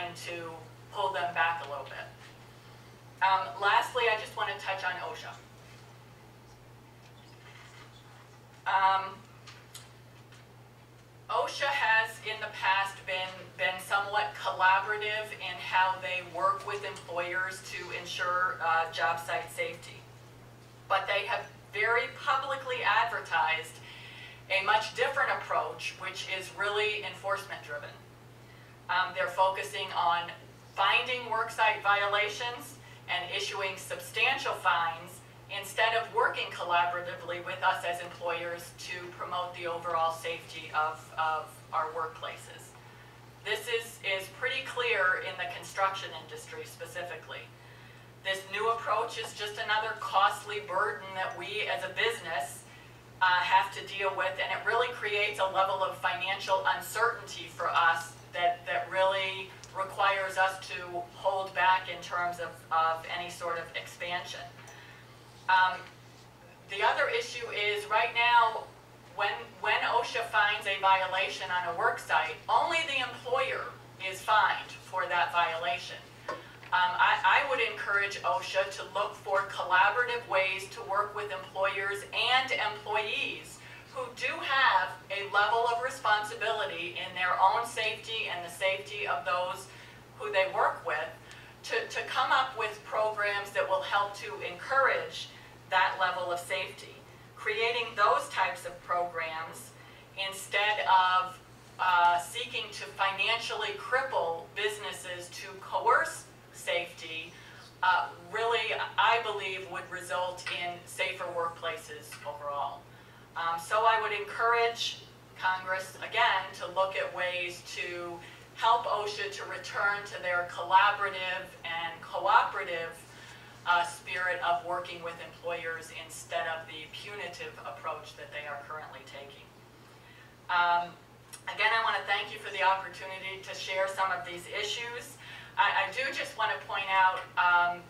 trying to pull them back a little bit. Um, lastly, I just want to touch on OSHA. Um, OSHA has in the past been, been somewhat collaborative in how they work with employers to ensure uh, job site safety. But they have very publicly advertised a much different approach, which is really enforcement driven. Um, they're focusing on finding worksite violations and issuing substantial fines instead of working collaboratively with us as employers to promote the overall safety of, of our workplaces. This is, is pretty clear in the construction industry specifically. This new approach is just another costly burden that we as a business uh, have to deal with, and it really creates a level of financial uncertainty for us that, that really requires us to hold back in terms of, of any sort of expansion. Um, the other issue is right now, when, when OSHA finds a violation on a work site, only the employer is fined for that violation. Um, I, I would encourage OSHA to look for collaborative ways to work with employers and employees who do have a level of responsibility in their own safety and the safety of those who they work with to, to come up with programs that will help to encourage that level of safety. Creating those types of programs instead of uh, seeking to financially cripple businesses to coerce safety uh, really, I believe, would result in safer workplaces overall. Um, so I would encourage Congress, again, to look at ways to help OSHA to return to their collaborative and cooperative uh, spirit of working with employers instead of the punitive approach that they are currently taking. Um, again, I want to thank you for the opportunity to share some of these issues. I, I do just want to point out, um,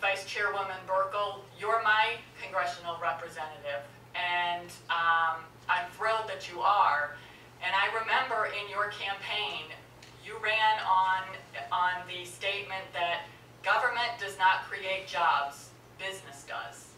Vice Chairwoman Buerkle, you're my congressional representative, and um, I'm thrilled that you are. And I remember in your campaign, you ran on, on the statement that Government does not create jobs, business does.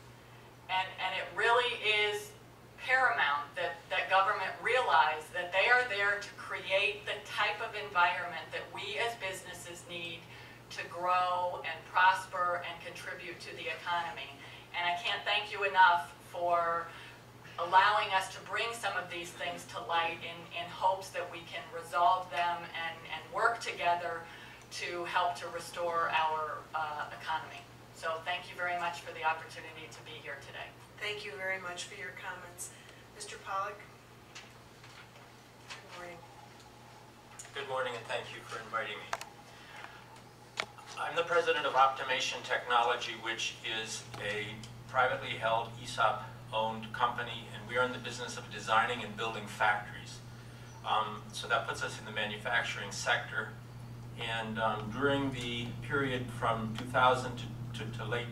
And, and it really is paramount that, that government realize that they are there to create the type of environment that we as businesses need to grow and prosper and contribute to the economy. And I can't thank you enough for allowing us to bring some of these things to light in, in hopes that we can resolve them and, and work together to help to restore our uh, economy. So thank you very much for the opportunity to be here today. Thank you very much for your comments. Mr. Pollock? Good morning. Good morning and thank you for inviting me. I'm the president of Optimation Technology, which is a privately held ESOP-owned company, and we are in the business of designing and building factories. Um, so that puts us in the manufacturing sector, and um, during the period from 2000 to, to, to, late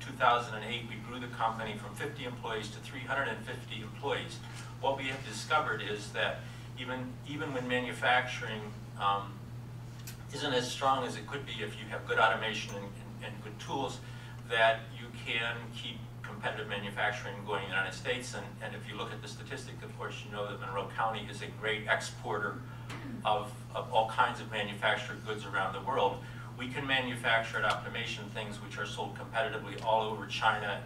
2008, we grew the company from 50 employees to 350 employees. What we have discovered is that even, even when manufacturing um, isn't as strong as it could be if you have good automation and, and, and good tools, that you can keep competitive manufacturing going in the United States. And, and if you look at the statistic, of course, you know that Monroe County is a great exporter of, of all kinds of manufactured goods around the world. We can manufacture at Optimation things which are sold competitively all over China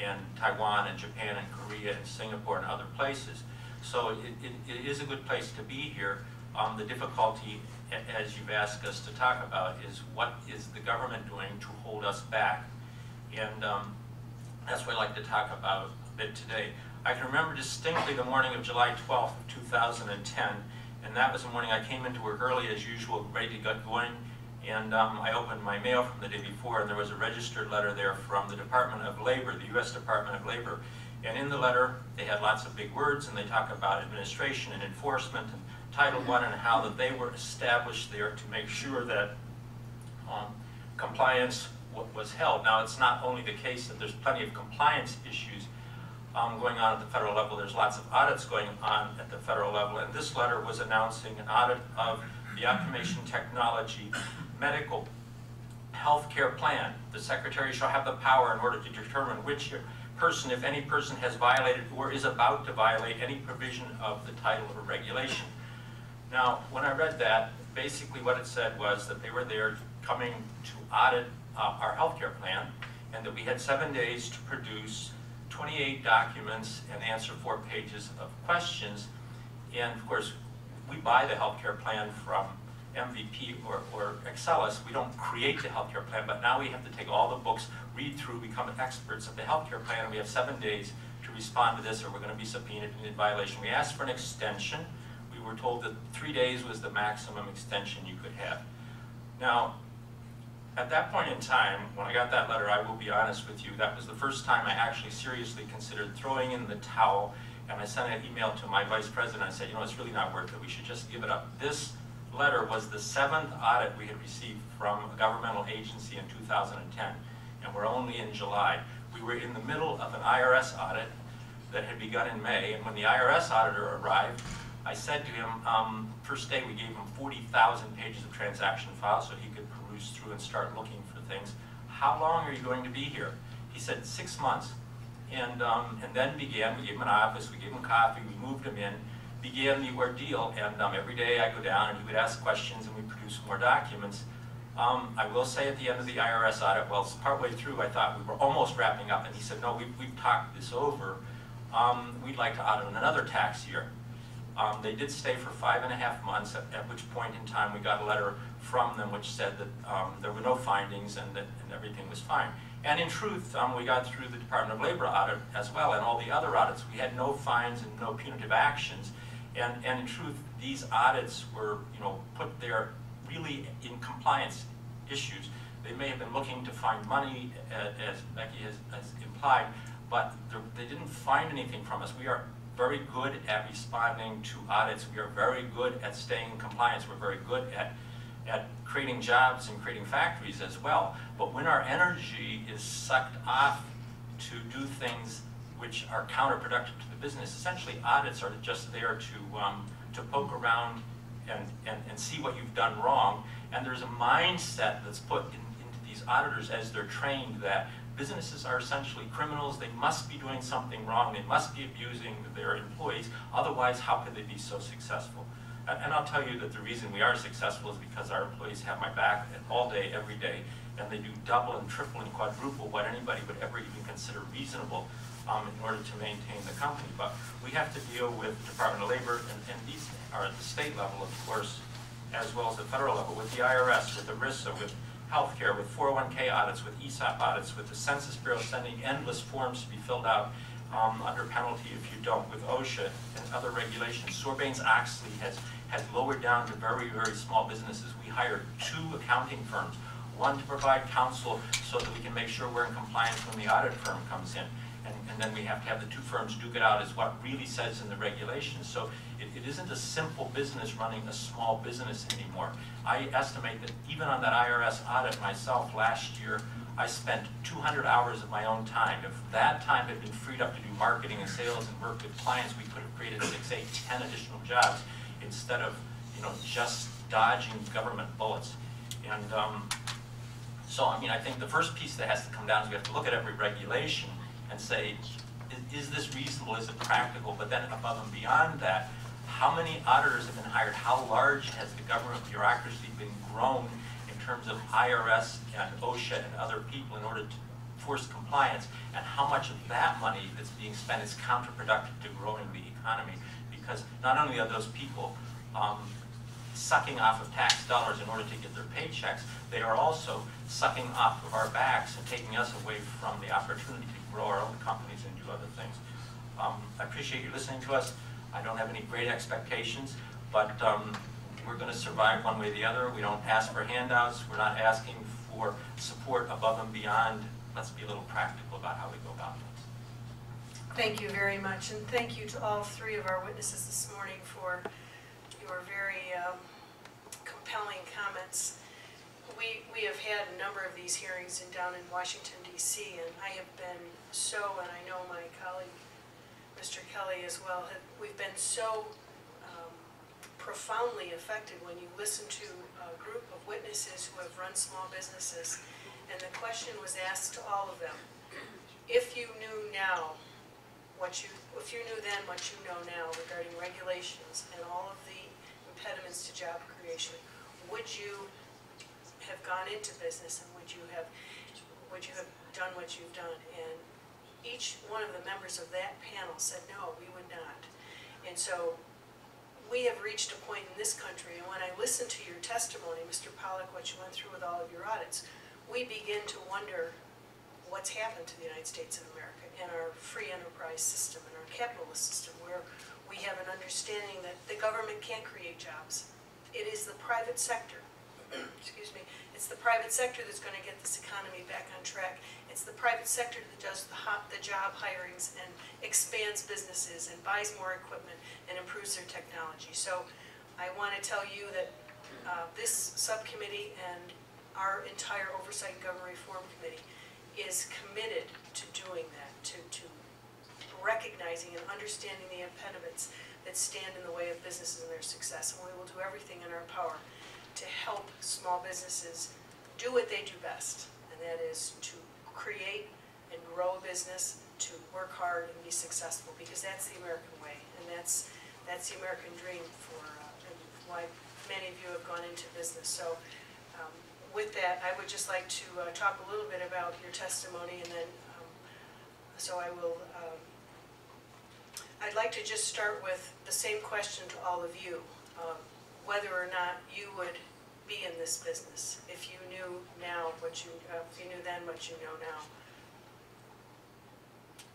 and Taiwan and Japan and Korea and Singapore and other places. So it, it, it is a good place to be here. Um, the difficulty, as you've asked us to talk about, is what is the government doing to hold us back? And um, that's what I'd like to talk about a bit today. I can remember distinctly the morning of July 12th of 2010 and that was the morning I came into work early as usual, ready to get going. And um, I opened my mail from the day before, and there was a registered letter there from the Department of Labor, the U.S. Department of Labor. And in the letter, they had lots of big words, and they talk about administration and enforcement and Title I and how that they were established there to make sure that um, compliance was held. Now, it's not only the case that there's plenty of compliance issues, um, going on at the federal level. There's lots of audits going on at the federal level, and this letter was announcing an audit of the Optimation Technology Medical Healthcare Plan. The Secretary shall have the power in order to determine which person, if any person, has violated or is about to violate any provision of the title of a regulation. Now, when I read that, basically what it said was that they were there coming to audit uh, our healthcare plan, and that we had seven days to produce 28 documents and answer four pages of questions. And of course, we buy the healthcare plan from MVP or, or Excellus. We don't create the healthcare plan, but now we have to take all the books, read through, become experts of the healthcare plan, and we have seven days to respond to this, or we're going to be subpoenaed in violation. We asked for an extension. We were told that three days was the maximum extension you could have. Now, at that point in time, when I got that letter, I will be honest with you, that was the first time I actually seriously considered throwing in the towel. And I sent an email to my vice president. I said, you know, it's really not worth it. We should just give it up. This letter was the seventh audit we had received from a governmental agency in 2010. And we're only in July. We were in the middle of an IRS audit that had begun in May. And when the IRS auditor arrived, I said to him, um, first day we gave him 40,000 pages of transaction files so he could through and start looking for things. How long are you going to be here? He said, six months. And, um, and then began, we gave him an office, we gave him coffee, we moved him in, began the ordeal, and um, every day I go down and he would ask questions and we produce more documents. Um, I will say at the end of the IRS audit, well, it's partway through, I thought we were almost wrapping up, and he said, no, we've, we've talked this over. Um, we'd like to audit another tax year. Um, they did stay for five and a half months, at, at which point in time we got a letter from them which said that um, there were no findings and that and everything was fine. And in truth, um, we got through the Department of Labor audit as well, and all the other audits. We had no fines and no punitive actions. And, and in truth, these audits were, you know, put there really in compliance issues. They may have been looking to find money, uh, as Becky has, has implied, but they didn't find anything from us. We are very good at responding to audits. We are very good at staying in compliance. We're very good at at creating jobs and creating factories as well. But when our energy is sucked off to do things which are counterproductive to the business, essentially audits are just there to, um, to poke around and, and, and see what you've done wrong. And there's a mindset that's put in, into these auditors as they're trained that businesses are essentially criminals. They must be doing something wrong. They must be abusing their employees. Otherwise, how could they be so successful? And, I'll tell you that the reason we are successful is because our employees have my back all day, every day, and they do double and triple and quadruple what anybody would ever even consider reasonable um, in order to maintain the company. But we have to deal with the Department of Labor, and, and these are at the state level, of course, as well as the federal level, with the IRS, with ERISA, with healthcare, with 401k audits, with ESOP audits, with the Census Bureau sending endless forms to be filled out um, under penalty if you don't, with OSHA and other regulations. Sarbanes-Oxley has, has lowered down to very, very small businesses. We hire two accounting firms, one to provide counsel so that we can make sure we're in compliance when the audit firm comes in. And, and then we have to have the two firms duke it out is what really says in the regulations. So it, it isn't a simple business running a small business anymore. I estimate that even on that IRS audit myself last year, I spent 200 hours of my own time. If that time had been freed up to do marketing and sales and work with clients, we could have created six, eight, 10 additional jobs instead of, you know, just dodging government bullets. And um, so, I mean, I think the first piece that has to come down is we have to look at every regulation and say, is, is this reasonable, is it practical? But then above and beyond that, how many auditors have been hired? How large has the government bureaucracy been grown terms of IRS and OSHA and other people in order to force compliance, and how much of that money that's being spent is counterproductive to growing the economy. Because not only are those people um, sucking off of tax dollars in order to get their paychecks, they are also sucking off of our backs and taking us away from the opportunity to grow our own companies and do other things. Um, I appreciate you listening to us. I don't have any great expectations, but um, we're going to survive one way or the other. We don't ask for handouts. We're not asking for support above and beyond. Let's be a little practical about how we go about things. Thank you very much, and thank you to all three of our witnesses this morning for your very um, compelling comments. We, we have had a number of these hearings in, down in Washington DC, and I have been so, and I know my colleague, Mr. Kelly as well, have, we've been so profoundly affected when you listen to a group of witnesses who have run small businesses, and the question was asked to all of them, if you knew now what you, if you knew then what you know now regarding regulations and all of the impediments to job creation, would you have gone into business and would you have, would you have done what you've done? And each one of the members of that panel said, no, we would not. And so we have reached a point in this country, and when I listen to your testimony, Mr. Pollock, what you went through with all of your audits, we begin to wonder what's happened to the United States of America and our free enterprise system and our capitalist system, where we have an understanding that the government can't create jobs. It is the private sector, excuse me, it's the private sector that's gonna get this economy back on track. It's the private sector that does the the job hirings and expands businesses and buys more equipment and improves their technology. So I wanna tell you that, uh, this subcommittee and our entire Oversight and Government Reform Committee is committed to doing that, to, to recognizing and understanding the impediments that stand in the way of businesses and their success. And we will do everything in our power to help small businesses do what they do best, and that is to create and grow a business, to work hard and be successful, because that's the American way, and that's, that's the American dream for, uh, why many of you have gone into business. So um, with that, I would just like to uh, talk a little bit about your testimony, and then, um, so I will, um, I'd like to just start with the same question to all of you, um, whether or not you would be in this business if you knew now what you, uh, if you knew then what you know now.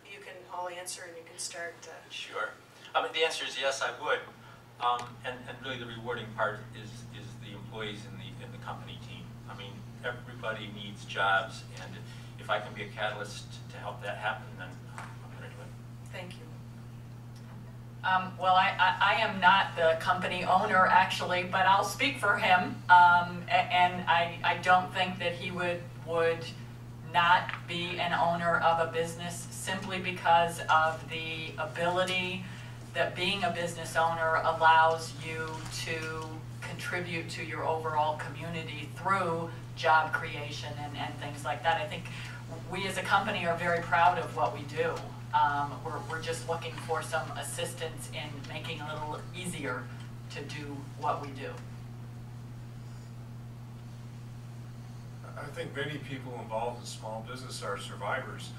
You can all answer and you can start. uh, Sure. I mean, the answer is yes, I would. Um, and, and really the rewarding part is, is the employees in the, in the company team. I mean, everybody needs jobs, and if I can be a catalyst to help that happen, then I'm gonna do it. Thank you. Um, well, I, I, I am not the company owner actually, but I'll speak for him. Um, and I, I don't think that he would, would not be an owner of a business simply because of the ability that being a business owner allows you to contribute to your overall community through job creation and, and things like that. I think we as a company are very proud of what we do. Um, we're, we're just looking for some assistance in making it a little easier to do what we do. I think many people involved in small business are survivors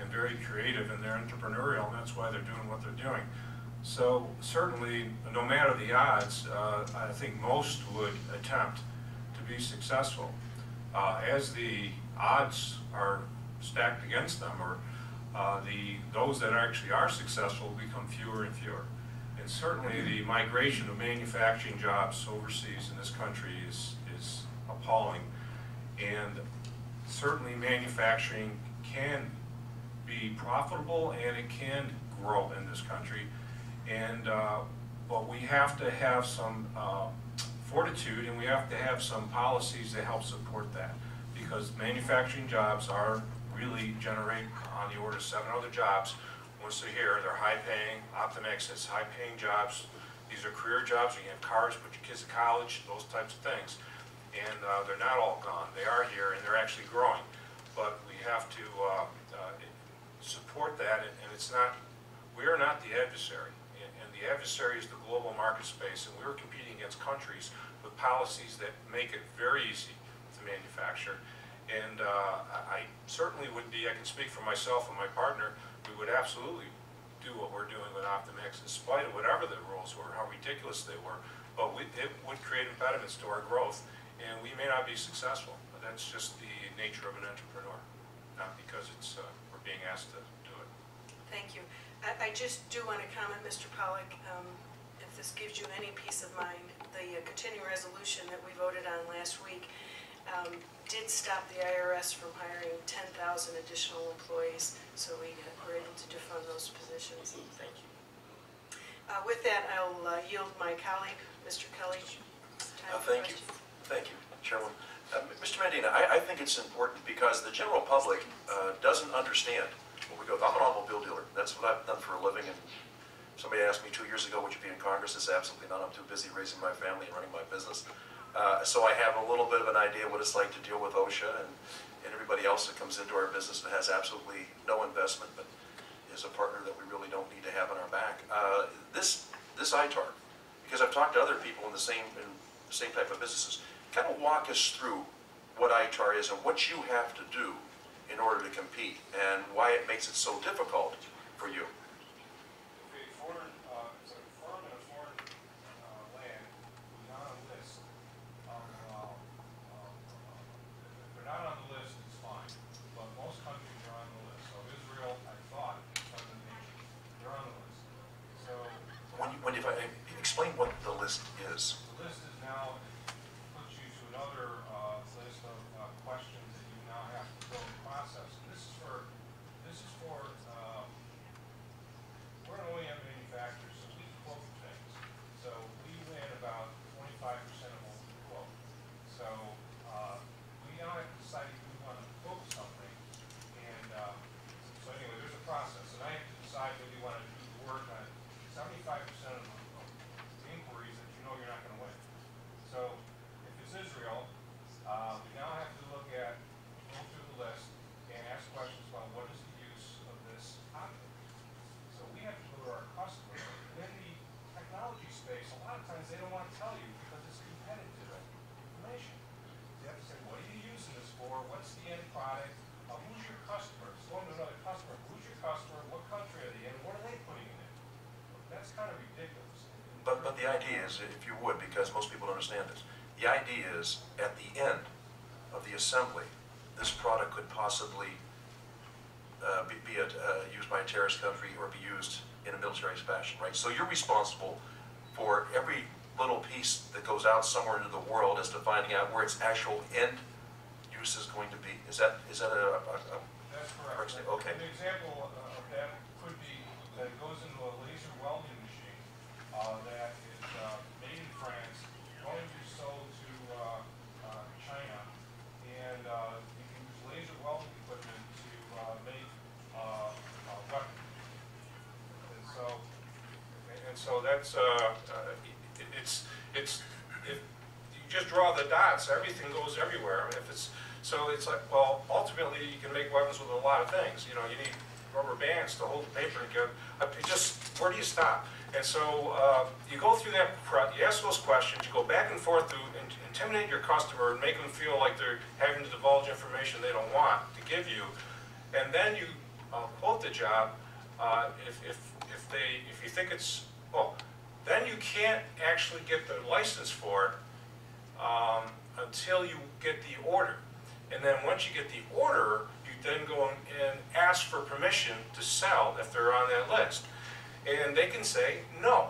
and very creative and they're entrepreneurial and that's why they're doing what they're doing. So certainly, no matter the odds, uh, I think most would attempt to be successful. Uh, As the odds are stacked against them or uh, the, those that actually are successful become fewer and fewer. And certainly the migration of manufacturing jobs overseas in this country is, is appalling. And certainly manufacturing can be profitable and it can grow in this country. And, uh, but we have to have some uh, fortitude and we have to have some policies that help support that. Because manufacturing jobs are really generate on the order of seven other jobs. Once they're here, they're high paying, Optimax has high paying jobs. These are career jobs, you have cars, put your kids to college, those types of things. And uh, they're not all gone, they are here and they're actually growing. But we have to uh, uh, support that and it's not, we are not the adversary. And the adversary is the global market space and we're competing against countries with policies that make it very easy to manufacture. And uh, I certainly would be, I can speak for myself and my partner, we would absolutely do what we're doing with Optimax in spite of whatever the rules were, how ridiculous they were. But we, it would create impediments to our growth, and we may not be successful. But that's just the nature of an entrepreneur, not because it's, uh, we're being asked to do it. Thank you. I, I just do want to comment, Mr. Pollock, um, if this gives you any peace of mind, the uh, continuing resolution that we voted on last week um, did stop the IRS from hiring 10,000 additional employees, so we were able to defund those positions. Thank you. Uh, With that, I'll uh, yield my colleague, Mr. Kelly. Uh, Thank you, thank you, Chairman. Uh, Mr. Mandina, I, I think it's important because the general public uh, doesn't understand what we go, I'm an automobile dealer, that's what I've done for a living and Somebody asked me two years ago, would you be in Congress? I said, absolutely not. I'm too busy raising my family and running my business. Uh, So I have a little bit of an idea what it's like to deal with OSHA and, and everybody else that comes into our business that has absolutely no investment, but is a partner that we really don't need to have on our back. Uh, This, this ITAR, because I've talked to other people in the same, in the same type of businesses, kind of walk us through what ITAR is and what you have to do in order to compete and why it makes it so difficult for you. If a foreign, uh, if a firm in a foreign, uh, land who's not on the list, um, uh, um, if they're not on the list, it's fine, but most countries are on the list, so Israel, I thought, is on the nation, they're on the list. So, When you, when you, explain what the list is. the list is now, puts you to another, uh, list of, uh, questions that you now have to go and process. And this is for, this is for, um, we're an OEM manufacturer, so we quote things. So we win about twenty-five percent of what we quote. So, uh, we now have to decide if we want to quote something. And, uh, so anyway, there's a process, and I have to decide whether you want to do the work on seventy-five percent of the of the inquiries that you know you're not gonna win. So if it's Israel, uh, we now have to look at, go through the list and ask questions about what is the use of this object. So we have to go to our customers. And in the technology space, a lot of times they don't want to tell you because it's competitive information. You have to say, what are you using this for? What's the end product? Uh, who's your customer? It's going to another customer. Who's your customer? What country are they in? What are they putting it in? That's kind of ridiculous. But the idea is, if you would, because most people don't understand this, the idea is, at the end of the assembly, this product could possibly uh, be, be it, uh, used by a terrorist country or be used in a military fashion, right? So you're responsible for every little piece that goes out somewhere into the world as to finding out where its actual end use is going to be. Is that, is that a, a, a That's Correct, correct. okay. An example uh, of that could be that it goes into a laser welding machine uh, that is uh, made in France, going to be sold to uh, uh, China, and uh, you can use laser welding equipment to uh, make uh, uh, weapons. And so, and so that's, uh, uh, it- it's, it's, if you just draw the dots, everything goes everywhere. If it's, so it's like, well, ultimately, you can make weapons with a lot of things. You know, you need rubber bands to hold the paper together. Uh, just, where do you stop? And so, uh, you go through that, you ask those questions, you go back and forth to in- intimidate your customer and make them feel like they're having to divulge information they don't want to give you. And then you uh, quote the job, uh, if, if, if they, if you think it's, well, then you can't actually get the license for it um, until you get the order. And then once you get the order, you then go and ask for permission to sell if they're on that list. And they can say no.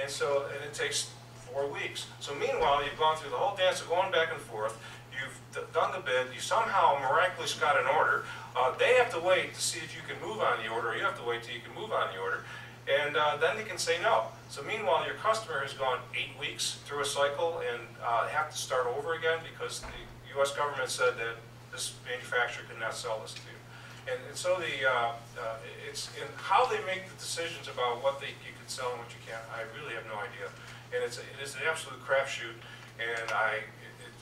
And so, and it takes four weeks. So meanwhile, you've gone through the whole dance of going back and forth, you've done the bid, you somehow miraculously got an order. Uh, They have to wait to see if you can move on the order, or you have to wait till you can move on the order. And uh, then they can say no. So meanwhile, your customer has gone eight weeks through a cycle and uh, have to start over again because the US government said that this manufacturer could not sell this to you. And, and so the, uh, uh, it's, in how they make the decisions about what they, you can sell and what you can't, I really have no idea. And it's, it is an absolute crapshoot, and I, it, it,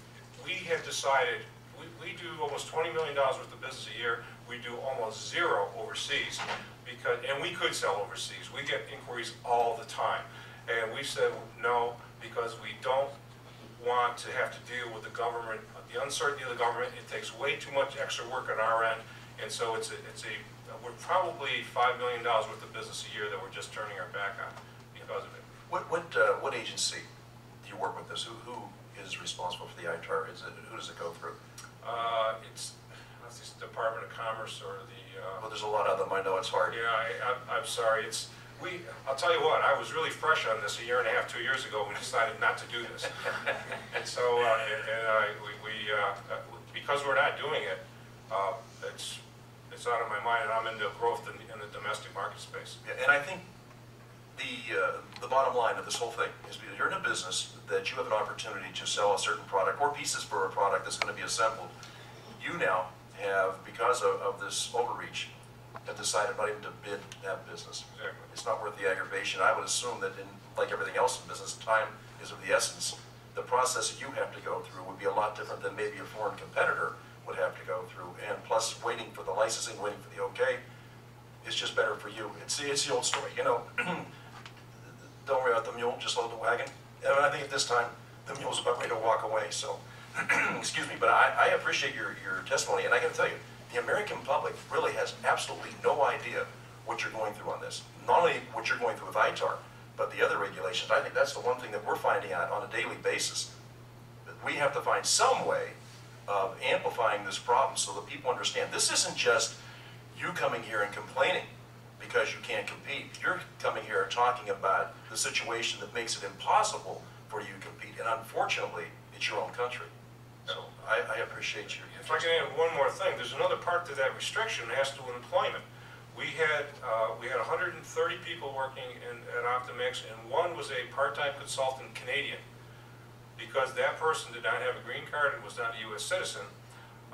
we have decided, we, we do almost twenty million dollars worth of business a year, we do almost zero overseas, because, and we could sell overseas, we get inquiries all the time. And we said no, because we don't want to have to deal with the government, the uncertainty of the government, it takes way too much extra work on our end, and so it's a, it's a, we're probably five million dollars worth of business a year that we're just turning our back on because of it. What, what, uh, what agency do you work with this? Who, who is responsible for the ITAR? Is it, who does it go through? Uh, it's, I know it's the Department of Commerce or the, uh, Well, there's a lot of them, I know it's hard. yeah, I, I'm, I'm sorry, it's, we, I'll tell you what, I was really fresh on this a year and a half, two years ago, we decided not to do this. And so, uh, and, and I, we, we, uh, uh, because we're not doing it, uh, it's, it's out of my mind, and I'm into growth in, in the domestic market space. Yeah, And I think the, uh, the bottom line of this whole thing is because you're in a business that you have an opportunity to sell a certain product or pieces for a product that's going to be assembled. You now have, because of, of this overreach, have decided not even to bid that business. Exactly. It's not worth the aggravation. I would assume that in, like everything else in business, time is of the essence. The process you have to go through would be a lot different than maybe a foreign competitor would have to go through. And plus, waiting for the licensing, waiting for the okay, it's just better for you. It's, it's the old story, you know, don't worry about the mule, just load the wagon. And I think at this time, the mule's about ready to walk away, so, excuse me, but I, I appreciate your, your testimony, and I gotta tell you, the American public really has absolutely no idea what you're going through on this. Not only what you're going through with ITAR, but the other regulations. I think that's the one thing that we're finding out on a daily basis. That we have to find some way of amplifying this problem so that people understand, this isn't just you coming here and complaining because you can't compete. You're coming here and talking about the situation that makes it impossible for you to compete, and unfortunately, it's your own country. So I, I appreciate your. If I can add one more thing, there's another part to that restriction, has to do employment. We had, uh, we had 130 people working in, at Optimax, and one was a part-time consultant Canadian. Because that person did not have a green card and was not a US citizen,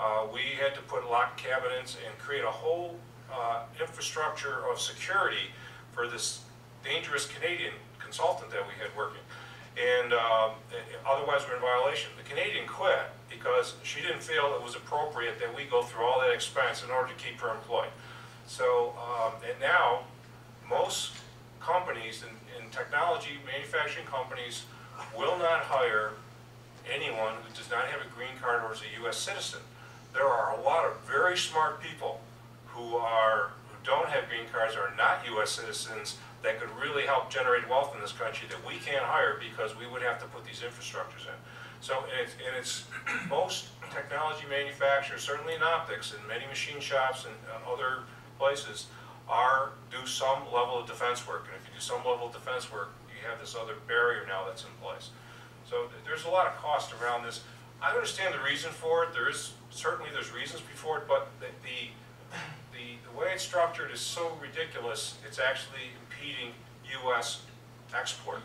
uh, we had to put locked cabinets and create a whole, uh, infrastructure of security for this dangerous Canadian consultant that we had working. And um, otherwise, we're in violation. The Canadian quit because she didn't feel it was appropriate that we go through all that expense in order to keep her employed. So, um, and now, most companies in, in technology, manufacturing companies will not hire anyone who does not have a green card or is a U.S. citizen. There are a lot of very smart people who are, who don't have green cards, are not U.S. citizens, that could really help generate wealth in this country that we can't hire because we would have to put these infrastructures in. So, and it's, and it's most technology manufacturers, certainly in optics, and many machine shops and uh, other places, are, do some level of defense work. And if you do some level of defense work, you have this other barrier now that's in place. So th- there's a lot of cost around this. I understand the reason for it. There is, certainly there's reasons before it, but the, the, the, the way it's structured is so ridiculous, it's actually impeding US export.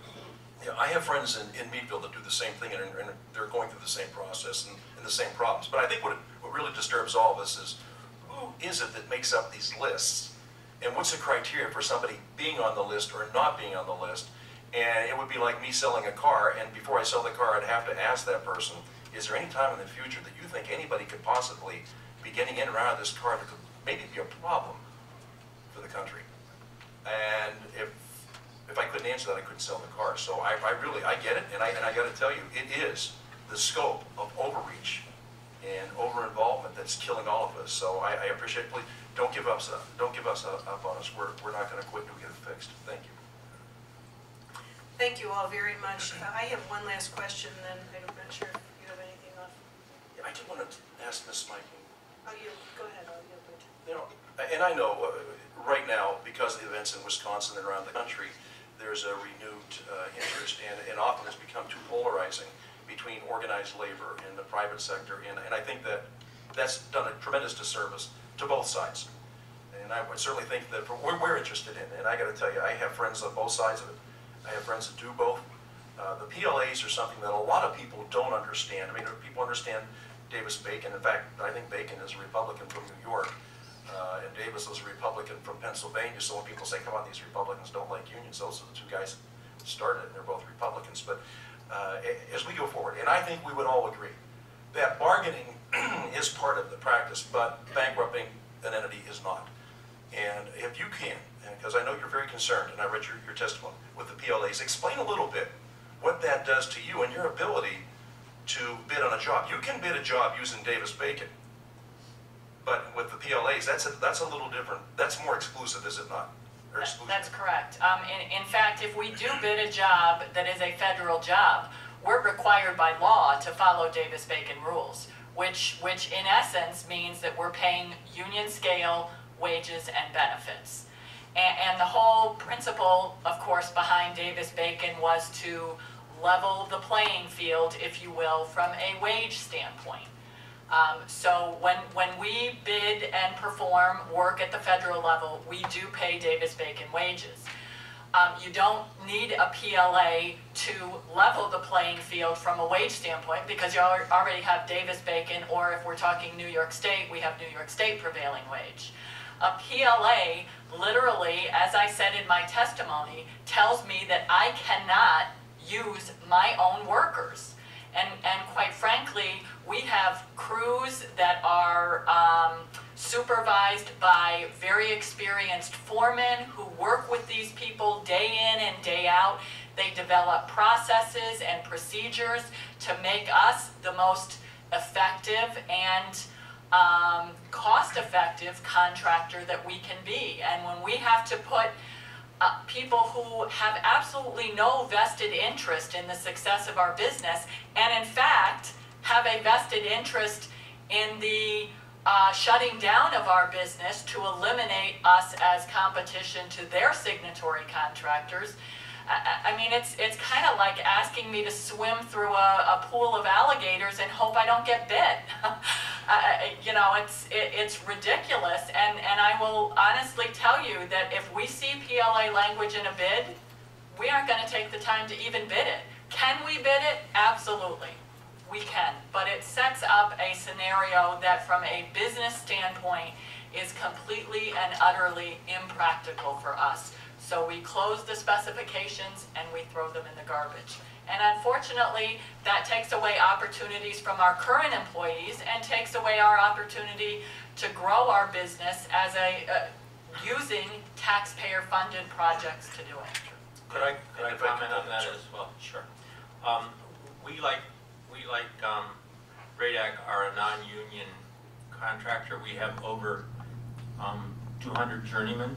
I have friends in, in Meadville that do the same thing, and, and they're going through the same process and, and the same problems. But I think what, what really disturbs all of us is, who is it that makes up these lists? And what's the criteria for somebody being on the list or not being on the list? And it would be like me selling a car, and before I sell the car, I'd have to ask that person, is there any time in the future that you think anybody could possibly be getting in or out of this car that could maybe be a problem for the country? And if, if I couldn't answer that, I couldn't sell the car. So I, I really, I get it, and I, and I gotta tell you, it is the scope of overreach and over-involvement that's killing all of us. So I, I appreciate, please, don't give us, up- don't give us up up on us. We're, we're not gonna quit until we get it fixed. Thank you. Thank you all very much. Uh, I have one last question, then I'm not sure if you have anything left. Yeah, I did want to ask Ms. Smikey, Oh, you, go ahead, I'll yield it. you know, and I know, uh, right now, because of the events in Wisconsin and around the country, there's a renewed uh, interest, and, and often it's become too polarizing between organized labor and the private sector, and, and I think that that's done a tremendous disservice to both sides. And I would certainly think that, we're, we're interested in, and I gotta tell you, I have friends on both sides of it. I have friends that do both. Uh, the PLAs are something that a lot of people don't understand. I mean, people understand Davis-Bacon. In fact, I think Bacon is a Republican from New York, uh, and Davis was a Republican from Pennsylvania. So when people say, come on, these Republicans don't like unions, those are the two guys that started, and they're both Republicans. But uh, as we go forward, and I think we would all agree, that bargaining is part of the practice, but bankrupting an entity is not. And if you can, because I know you're very concerned, and I read your, your testimony with the PLAs, explain a little bit what that does to you and your ability to bid on a job. You can bid a job using Davis-Bacon, but with the PLAs, that's a, that's a little different. That's more exclusive, is it not? Or exclusive? That's correct. Um, in, in fact, if we do bid a job that is a federal job, we're required by law to follow Davis-Bacon rules, which, which in essence means that we're paying union scale wages and benefits. And, and the whole principle, of course, behind Davis-Bacon was to level the playing field, if you will, from a wage standpoint. Um, so when, when we bid and perform work at the federal level, we do pay Davis-Bacon wages. Um, you don't need a PLA to level the playing field from a wage standpoint because you already have Davis-Bacon, or if we're talking New York State, we have New York State prevailing wage. A PLA, literally, as I said in my testimony, tells me that I cannot use my own workers. And, and quite frankly, we have crews that are um, supervised by very experienced foremen who work with these people day in and day out. They develop processes and procedures to make us the most effective and um, cost-effective contractor that we can be. And when we have to put uh, people who have absolutely no vested interest in the success of our business, and in fact, have a vested interest in the uh, shutting down of our business to eliminate us as competition to their signatory contractors. I, I- mean, it's, it's kind of like asking me to swim through a, a pool of alligators and hope I don't get bit. I- You know, it's, it, it's ridiculous, and, and I will honestly tell you that if we see PLA language in a bid, we aren't gonna take the time to even bid it. Can we bid it? Absolutely, we can, but it sets up a scenario that from a business standpoint is completely and utterly impractical for us. So we close the specifications and we throw them in the garbage. And unfortunately, that takes away opportunities from our current employees and takes away our opportunity to grow our business as a, uh, using taxpayer-funded projects to do it. Could I, could I If I could comment on that sure. as well? Sure. Um, we like, we like, um, Radec are a non-union contractor. We have over, um, two hundred journeymen.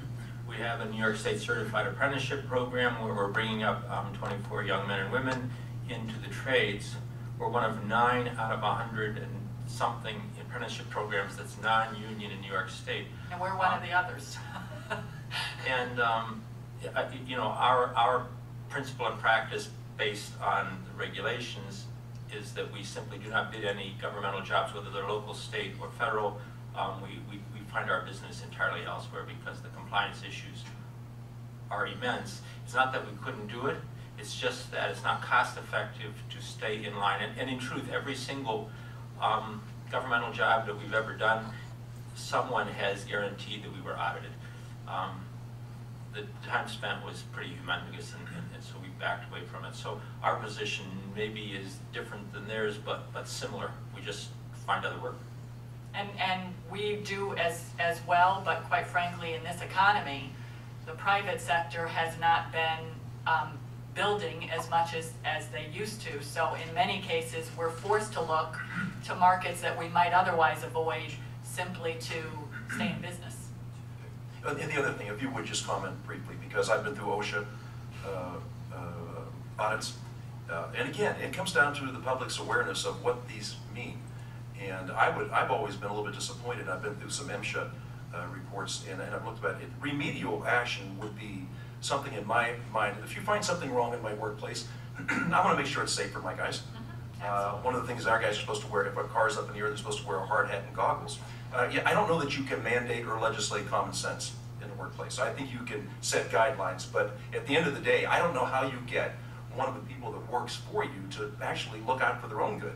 We have a New York State Certified Apprenticeship Program where we're bringing up, um, twenty-four young men and women into the trades. We're one of nine out of a hundred and something apprenticeship programs that's non-union in New York State. And we're one of the others. And, um, you know, our, our principle and practice based on the regulations is that we simply do not bid any governmental jobs, whether they're local, state, or federal. Um, we, we, find our business entirely elsewhere because the compliance issues are immense. It's not that we couldn't do it, it's just that it's not cost effective to stay in line. And, and in truth, every single, um, governmental job that we've ever done, someone has guaranteed that we were audited. Um, the time spent was pretty humongous, and, and, and so we backed away from it. So our position maybe is different than theirs, but, but similar. We just find other work. And, and we do as, as well, but quite frankly, in this economy, the private sector has not been um, building as much as, as they used to. So in many cases, we're forced to look to markets that we might otherwise avoid simply to stay in business. And the other thing, if you would just comment briefly, because I've been through OSHA uh, uh, audits, uh, and again, it comes down to the public's awareness of what these mean. And I would, I've always been a little bit disappointed, I've been through some MSHA uh, reports, and and I've looked at it. Remedial action would be something in my mind, if you find something wrong in my workplace, I want to make sure it's safe for my guys. Uh, One of the things our guys are supposed to wear, if a car's up in the air, they're supposed to wear a hard hat and goggles. Uh, Yeah, I don't know that you can mandate or legislate common sense in the workplace. I think you can set guidelines, but at the end of the day, I don't know how you get one of the people that works for you to actually look out for their own good.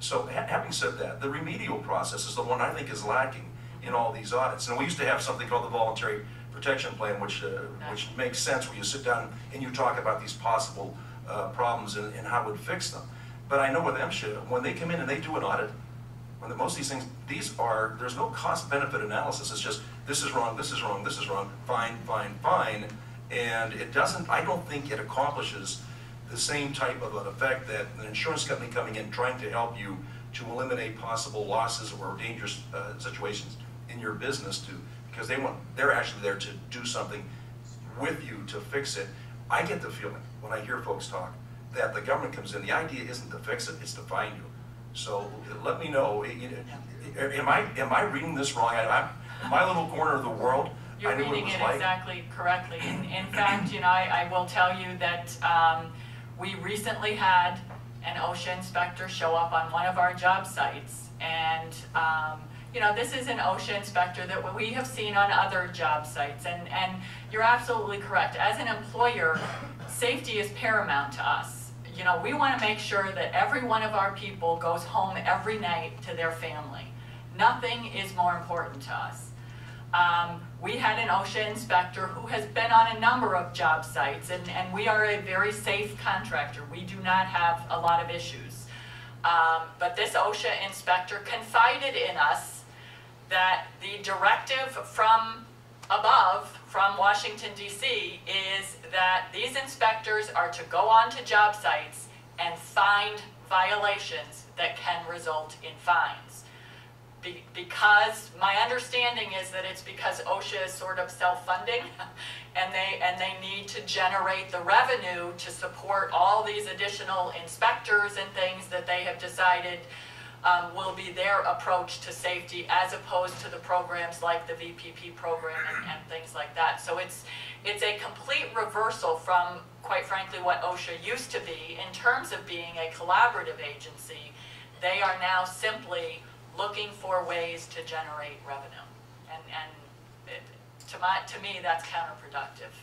So ha- having said that, the remedial process is the one I think is lacking in all these audits. And we used to have something called the voluntary protection plan, which, uh, which makes sense, where you sit down and you talk about these possible uh, problems and, and how would fix them. But I know with MSHA, when they come in and they do an audit, when the, most of these things, these are, there's no cost benefit analysis, it's just, this is wrong, this is wrong, this is wrong, fine, fine, fine. And it doesn't, I don't think it accomplishes the same type of an effect that an insurance company coming in trying to help you to eliminate possible losses or dangerous uh, situations in your business to, because they want, they're actually there to do something with you to fix it. I get the feeling, when I hear folks talk, that the government comes in, the idea isn't to fix it, it's to find you. So let me know, am I, am I reading this wrong? I- I'm, in my little corner of the world, You're I knew it reading it like. exactly correctly. In, in fact, you know, I, I will tell you that, um, we recently had an OSHA inspector show up on one of our job sites. And, um, you know, this is an OSHA inspector that we have seen on other job sites. And, and you're absolutely correct. As an employer, safety is paramount to us. You know, we want to make sure that every one of our people goes home every night to their family. Nothing is more important to us. Um, we had an OSHA inspector who has been on a number of job sites, and, and we are a very safe contractor. We do not have a lot of issues. Um, but this OSHA inspector confided in us that the directive from above, from Washington DC, is that these inspectors are to go onto job sites and find violations that can result in fines. Be- Because, my understanding is that it's because OSHA is sort of self-funding, and they, and they need to generate the revenue to support all these additional inspectors and things that they have decided um, will be their approach to safety as opposed to the programs like the VPP program and, and things like that. So it's, it's a complete reversal from, quite frankly, what OSHA used to be in terms of being a collaborative agency. They are now simply looking for ways to generate revenue. And, and it, to my, to me, that's counterproductive.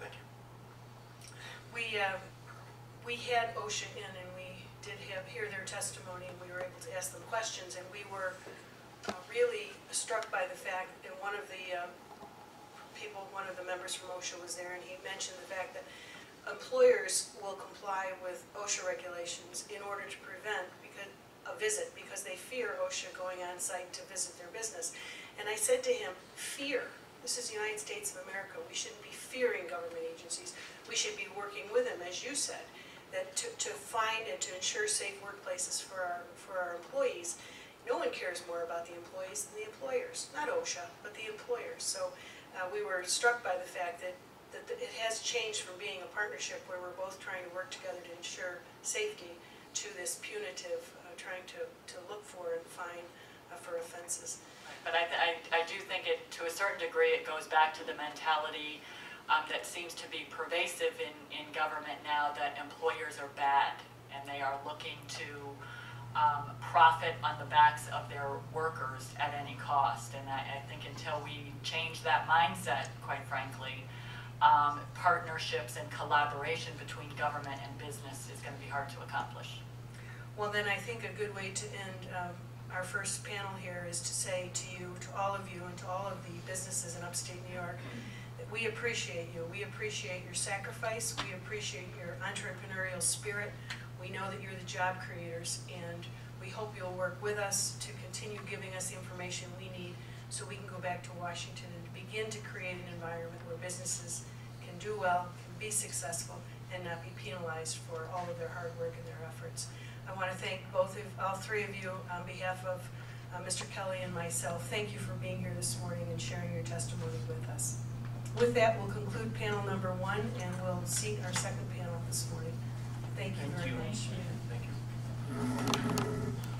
Thank you. We, uh, we had OSHA in and we did have, hear their testimony and we were able to ask them questions and we were uh, really struck by the fact that one of the uh, people, one of the members from OSHA was there and he mentioned the fact that employers will comply with OSHA regulations in order to prevent because, a visit because they fear OSHA going on site to visit their business. And I said to him, fear, this is the United States of America, we shouldn't be fearing government agencies. We should be working with them, as you said, that to, to find and to ensure safe workplaces for our, for our employees. No one cares more about the employees than the employers, not OSHA, but the employers. So uh, we were struck by the fact that, that it has changed from being a partnership where we're both trying to work together to ensure safety to this punitive, trying to, to look for and find uh, for offenses. But I, I, I do think it, to a certain degree, it goes back to the mentality um, that seems to be pervasive in, in government now, that employers are bad, and they are looking to um, profit on the backs of their workers at any cost. And I, I think until we change that mindset, quite frankly, um, partnerships and collaboration between government and business is going to be hard to accomplish. Well, then I think a good way to end um, our first panel here is to say to you, to all of you, and to all of the businesses in upstate New York, that we appreciate you. We appreciate your sacrifice. We appreciate your entrepreneurial spirit. We know that you're the job creators, and we hope you'll work with us to continue giving us the information we need so we can go back to Washington and begin to create an environment where businesses can do well, can be successful, and not be penalized for all of their hard work and their efforts. I want to thank both of, all three of you on behalf of uh, Mr. Kelly and myself. Thank you for being here this morning and sharing your testimony with us. With that, we'll conclude panel number one, and we'll seat our second panel this morning. Thank you Thank very you. much. Thank you.